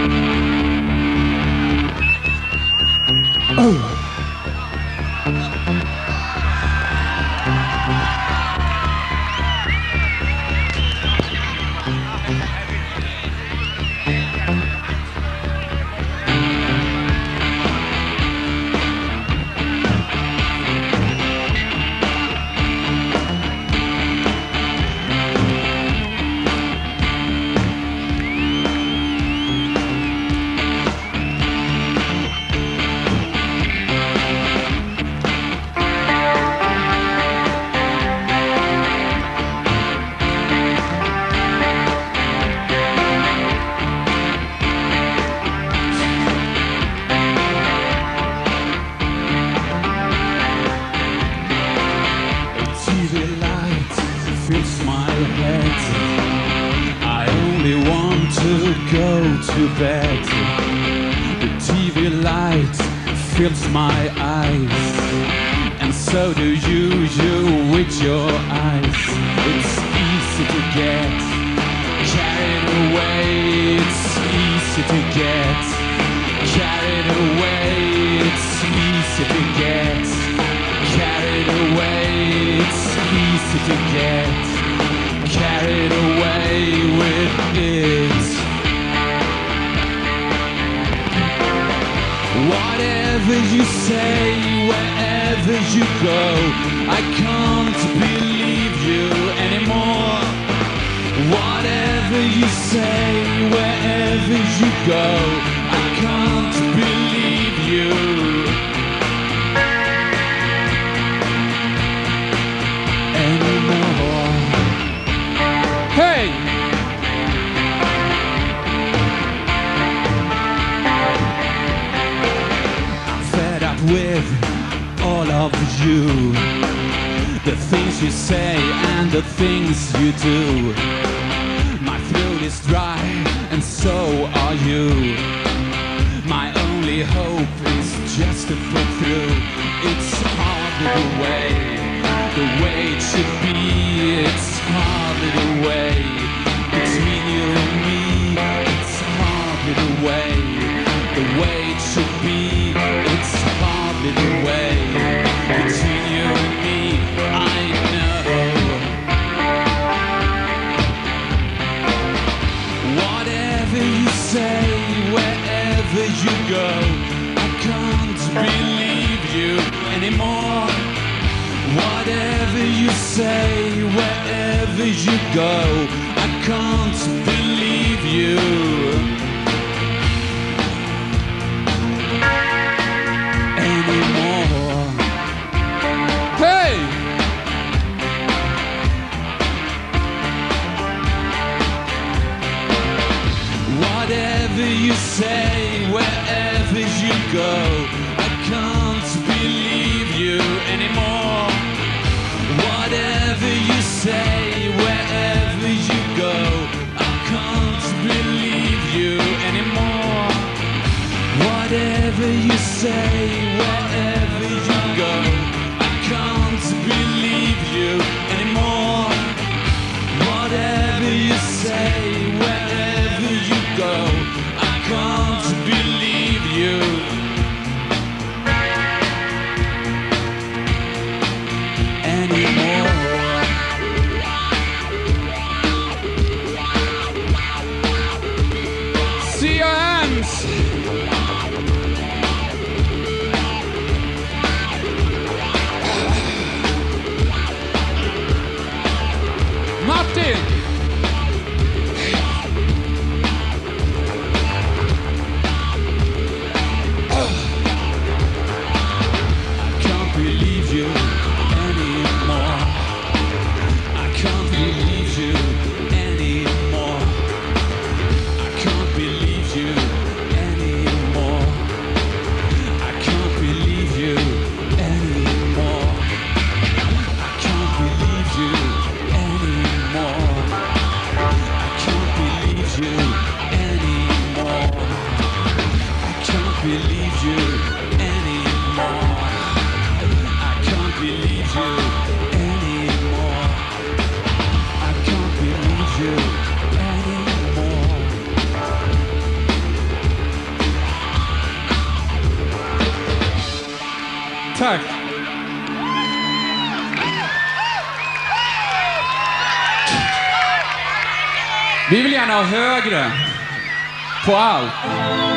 TV get carried away. It's easy to get carried away. It's easy to get carried away. It's easy to get carried away with it. Whatever you say, wherever you go, I can't believe you anymore. Whatever you say, wherever you go, I can't believe you. anymore. Hey! Fed up with all of you. The things you say and the things you do. Are you. My only hope is just to pull through. It's hardly the way, the way it should be. It's hardly the way say, wherever you go, I can't believe you anymore. Hey! Whatever you say, wherever you go, Whatever you say, wherever you go, I can't believe you Wow.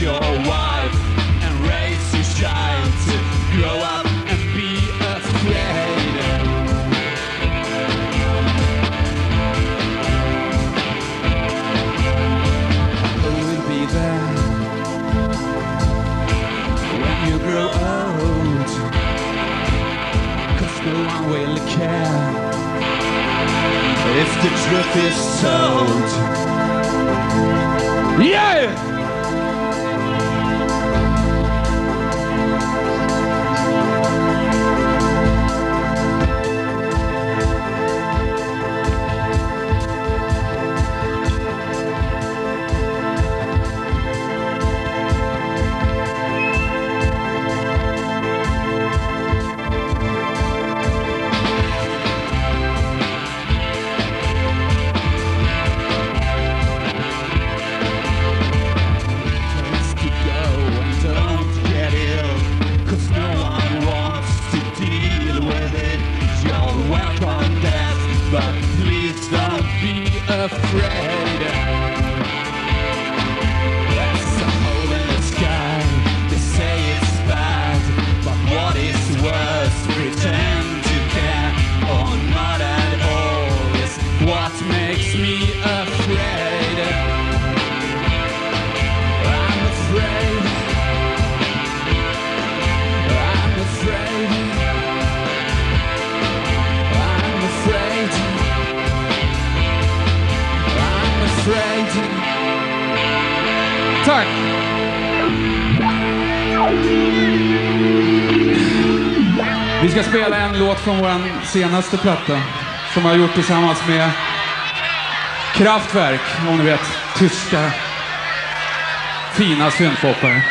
your wife and raise your child to grow up and be afraid. Who will be there when you grow no one if the truth is told. Yeah! afraid. från vår senaste platta. Som jag har gjort tillsammans med Kraftwerk, om ni vet. Tyska fina syntpoppare.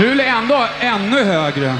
Nu är det ändå ännu högre.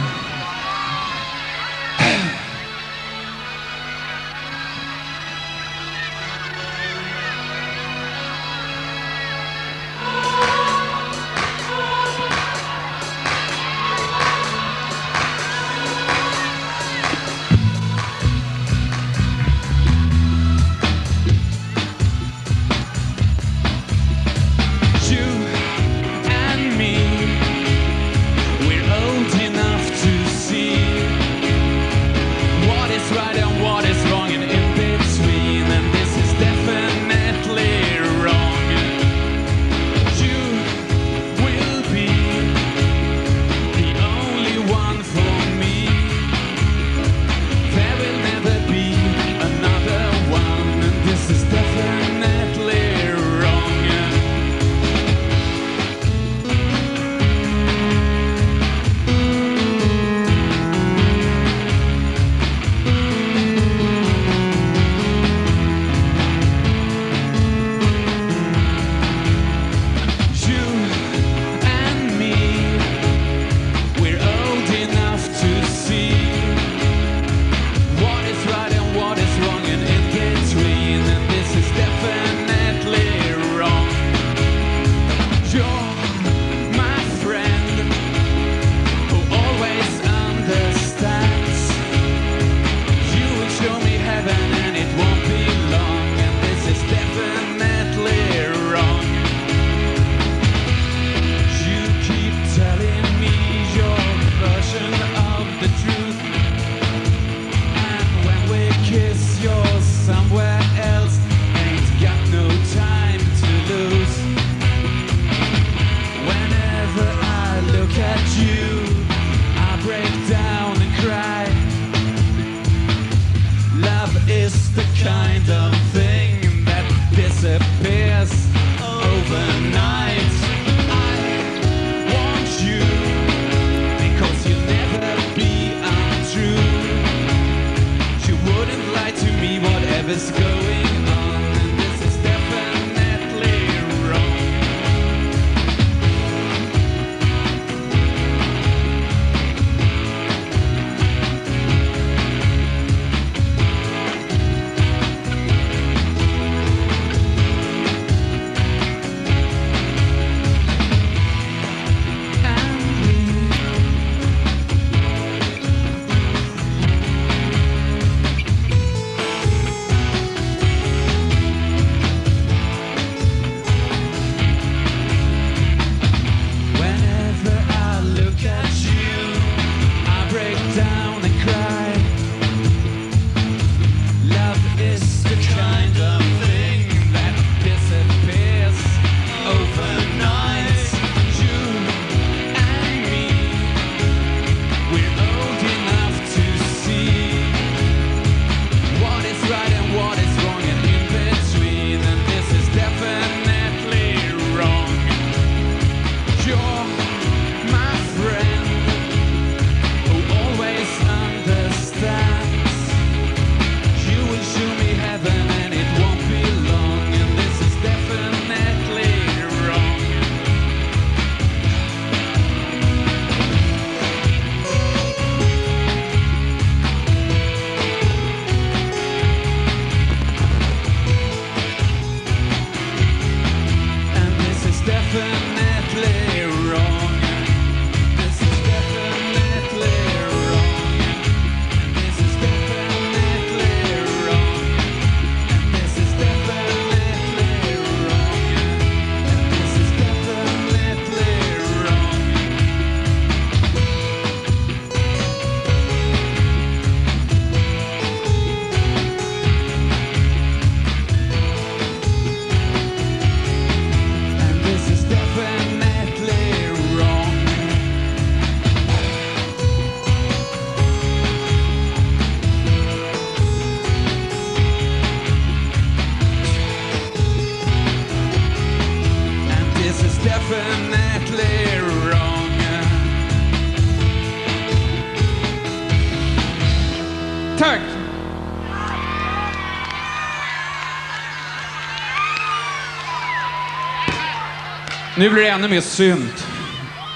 Nu blir det ännu mer synt.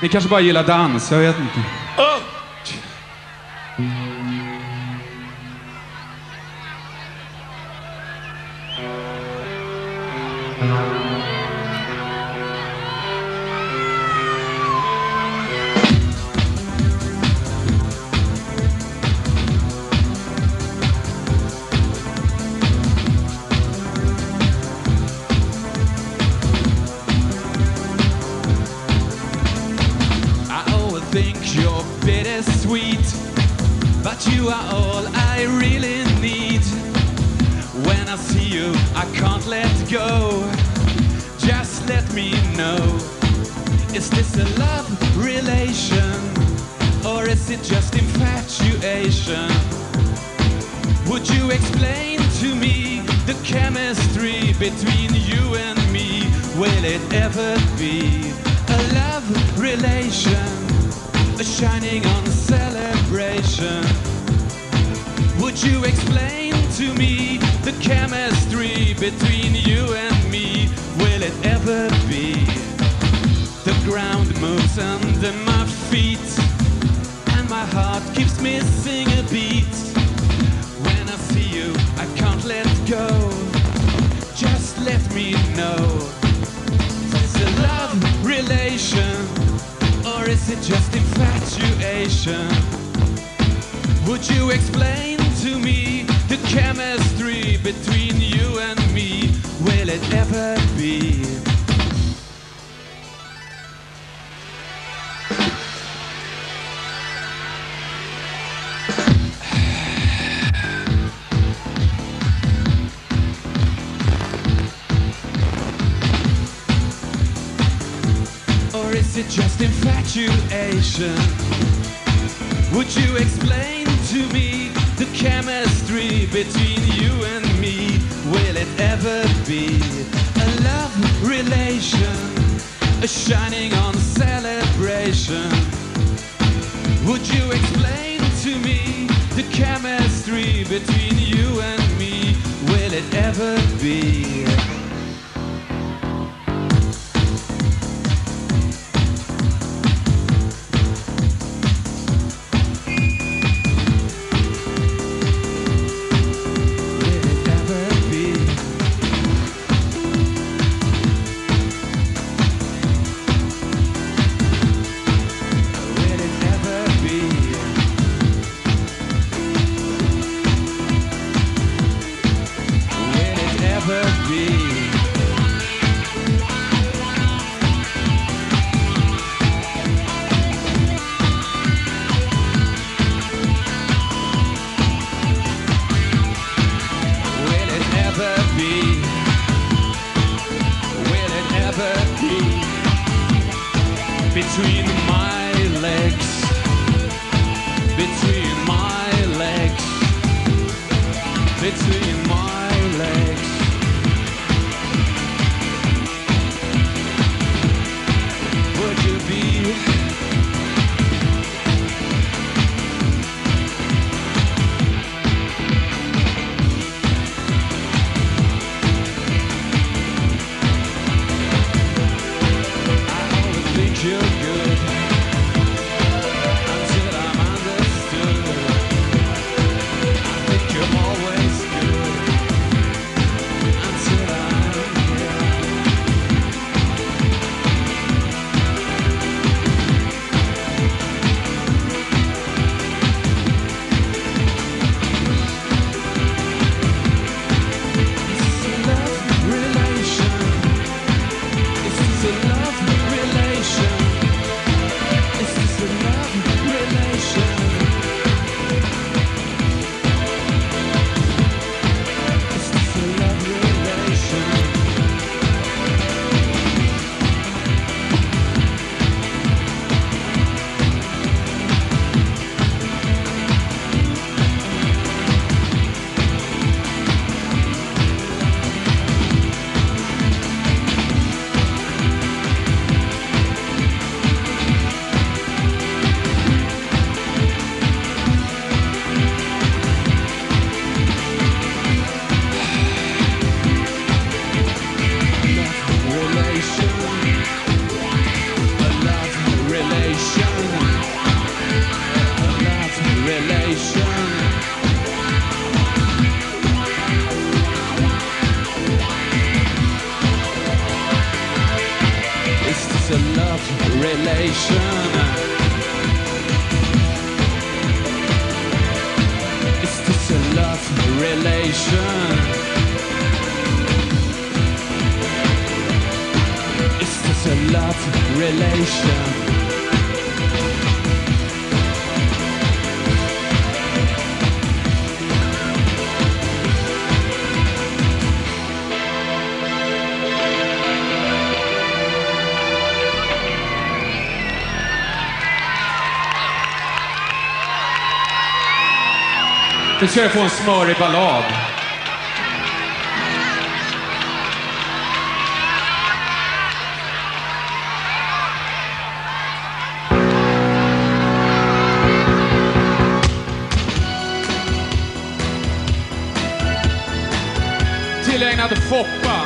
Ni kanske bara gillar dans, jag vet inte. I Would you explain to me the chemistry between you and me? Will it ever be? The ground moves under my feet, and my heart keeps missing a beat. When I see you, I can't let go. Just let me know. Is it a love relation, or is it just infatuation? Would you explain to me the chemistry between you and me? Will it ever be? Or is it just infatuation? Would you explain to me the chemistry between you and me? Will it ever be a love relation? A shining on celebration? Would you explain to me the chemistry between you and me? Will it ever be? Nu ska jag få en smörig ballad. Tillägnad Foppa.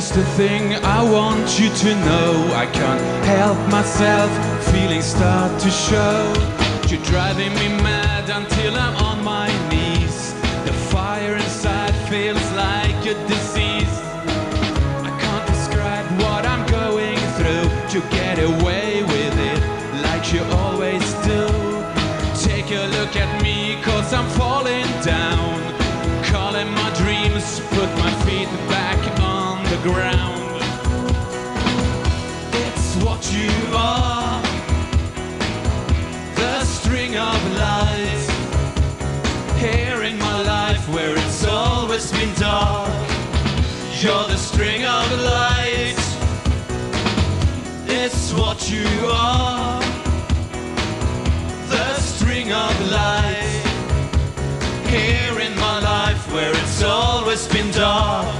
Just a thing I want you to know. I can't help myself, feelings start to show. You're driving me mad until I'm on my knees. The fire inside feels like a disease. I can't describe what I'm going through. You get away with it like you always do. Take a look at me, cause I'm falling ground. It's what you are, the string of lies. Here in my life where it's always been dark, you're the string of light. It's what you are, the string of light. Here in my life where it's always been dark,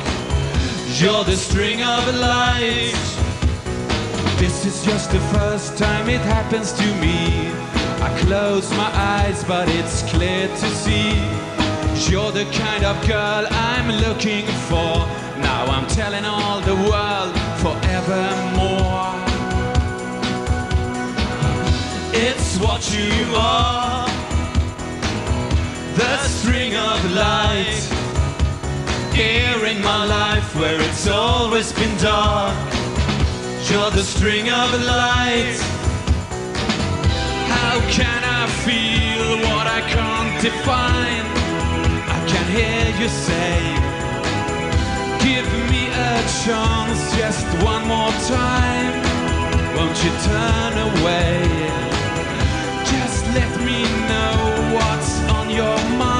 you're the string of light. This is just the first time it happens to me. I close my eyes, but it's clear to see. You're the kind of girl I'm looking for. Now I'm telling all the world forevermore. It's what you are, the string of light. Here in my life where it's always been dark. You're the string of light. How can I feel what I can't define? I can hear you say, Give me a chance just one more time. Won't you turn away? Just let me know what's on your mind,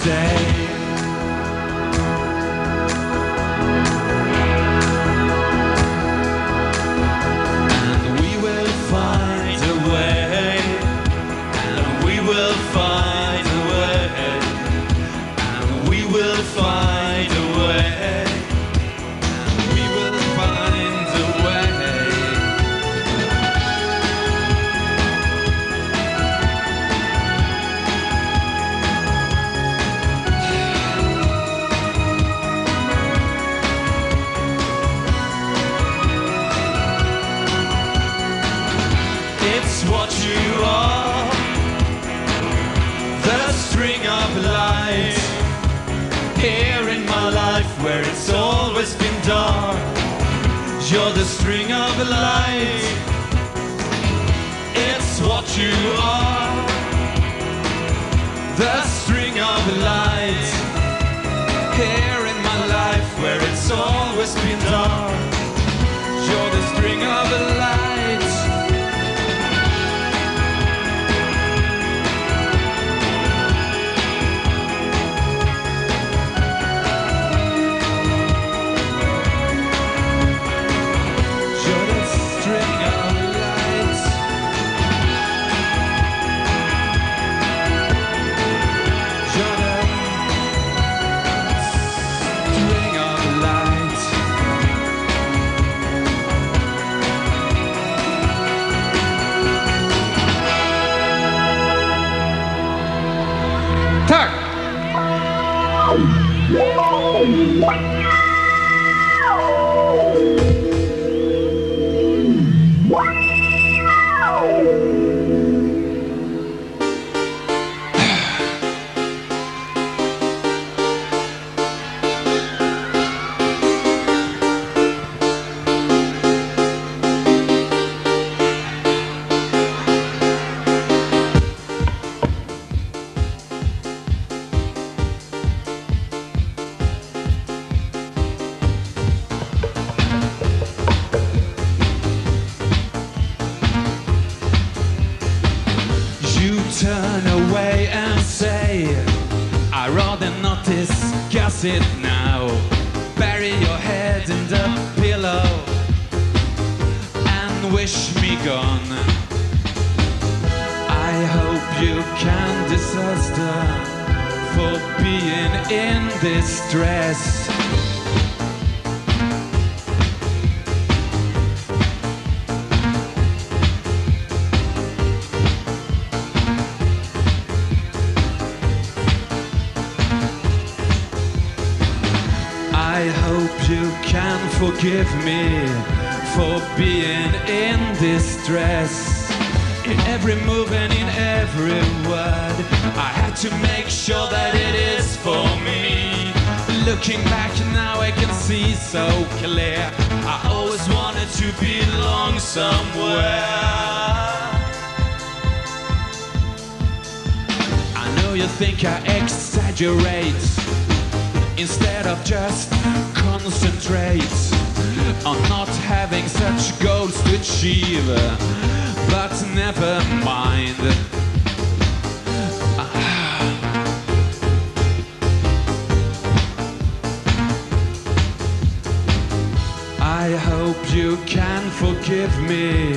stay. You are, the string of light. Here in my life where it's always been dark, you're the string of light. You discuss you can forgive me for being in distress. In every move and in every word, I had to make sure that it is for me. Looking back now I can see so clear. I always wanted to belong somewhere. I know you think I exaggerate instead of just concentrate on not having such goals to achieve. But never mind. I hope you can forgive me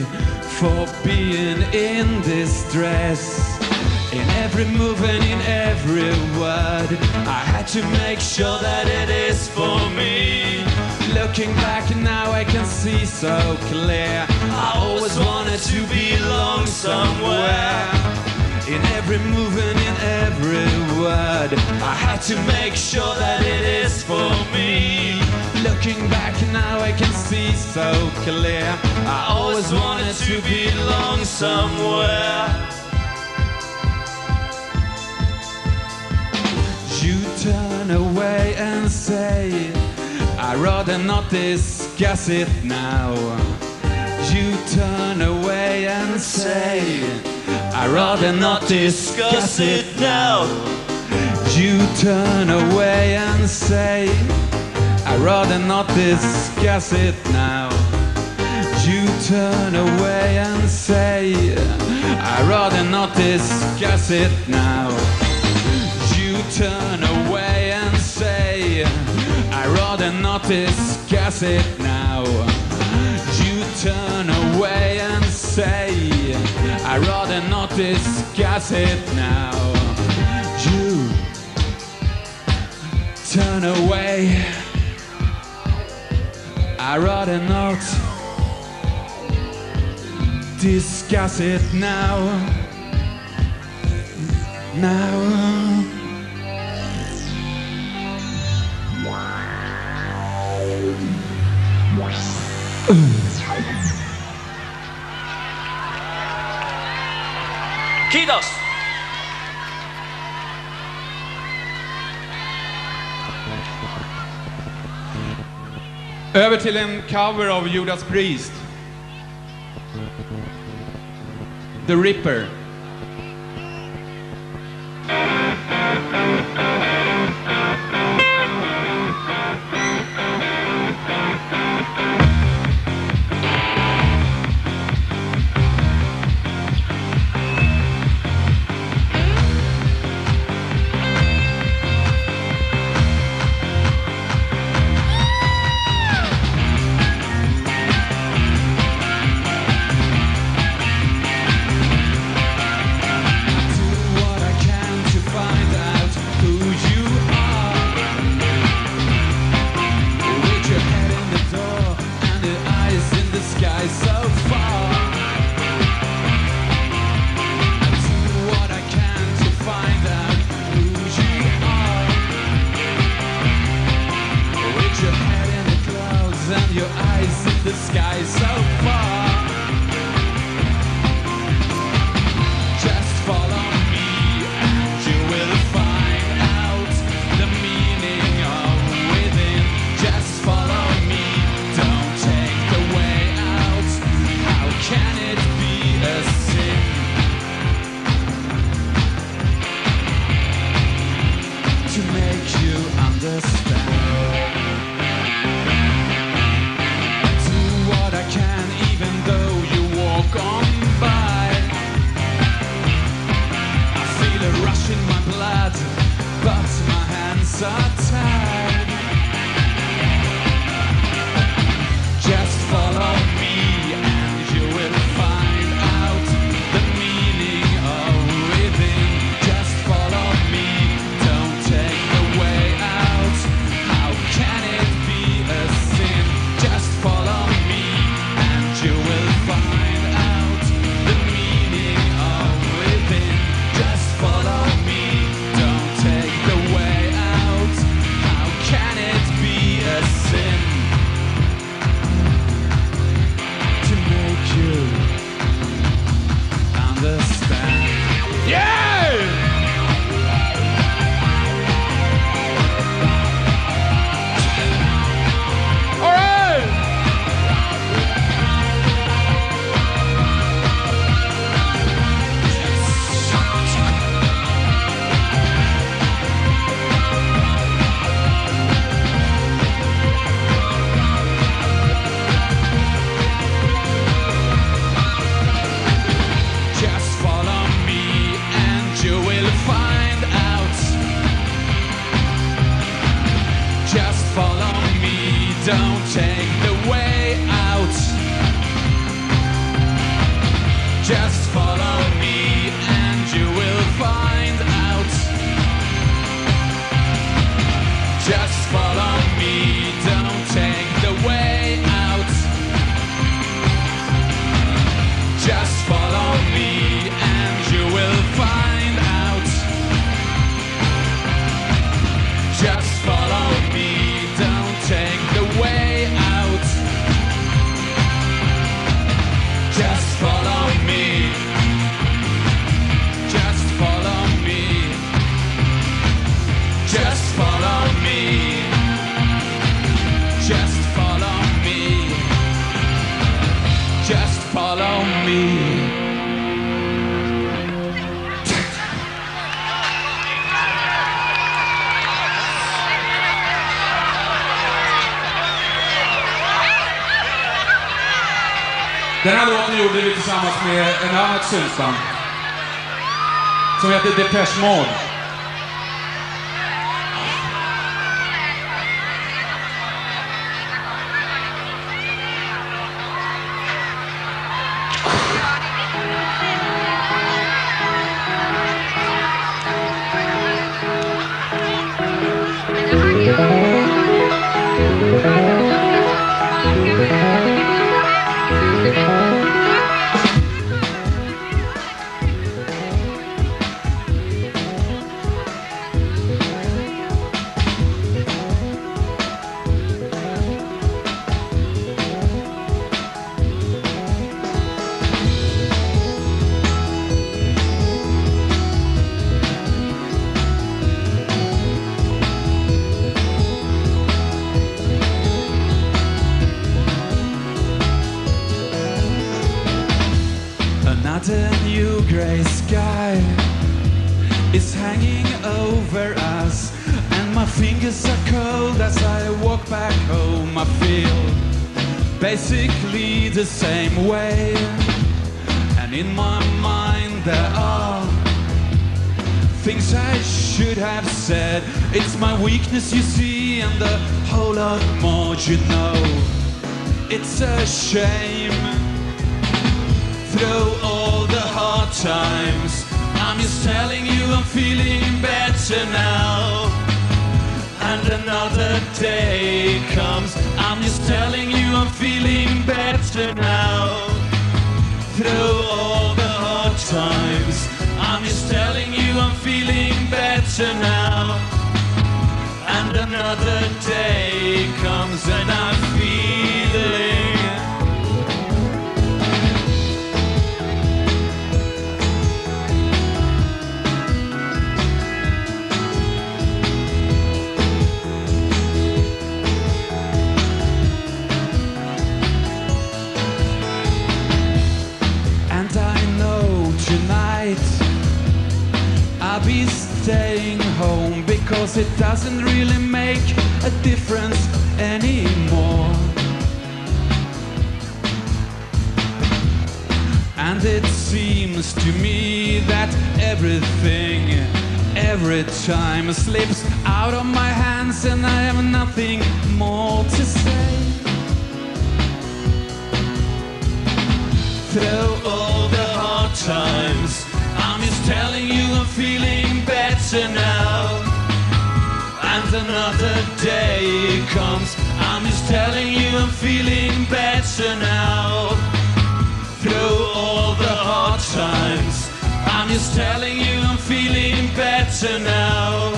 for being in distress. In every move and in every word, I had to make sure that it is for me. Looking back now, I can see so clear. I always wanted to belong somewhere. In every move and in every word, I had to make sure that it is for me. Looking back now, I can see so clear. I always wanted to belong somewhere. And say, I'd rather not discuss it now. You turn away and say, I'd rather not discuss it now. You turn away and say, I'd rather not discuss it now. You turn away and say, I'd rather not discuss it now. You turn away I'd rather not discuss it now. You turn away and say, I'd rather not discuss it now. You turn away, I'd rather not discuss it now. Now. Kiitos! Över till en cover av Judas Priest. The Ripper. Heter things I should have said. It's my weakness, you see, and a whole lot more, you know. It's a shame through all the hard times. I'm just telling you I'm feeling better now. And another day comes. I'm just telling you I'm feeling better now. Through all the hard times. I'm just telling you I'm feeling better now. And another day comes and I'm feeling. Because it doesn't really make a difference anymore. And it seems to me that everything, every time slips out of my hands and I have nothing more to say. through all the hard times. I'm just telling you I'm feeling better now. Another day comes. I'm just telling you I'm feeling better now. Through all the hard times. I'm just telling you I'm feeling better now.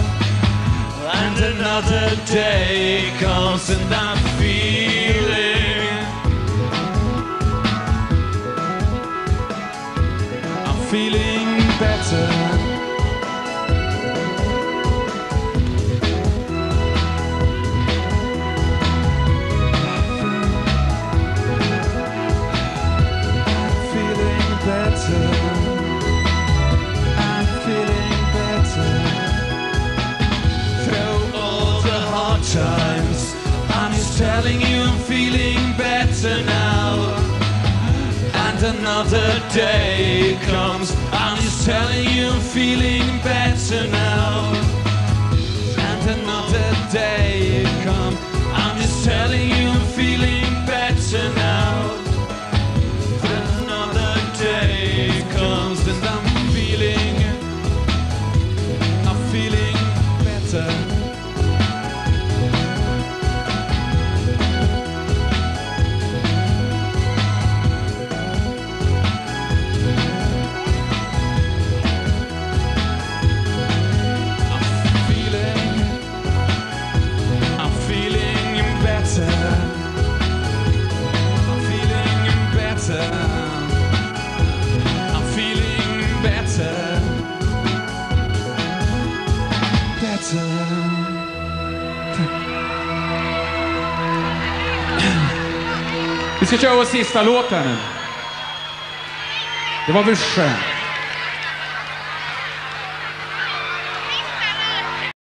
And another day comes and I'm another day comes. I'm just telling you I'm feeling better now. And another day comes. Ska köra vår sista låt här nu. Det var väl skönt.